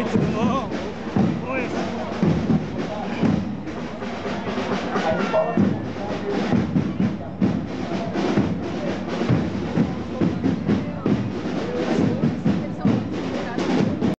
right?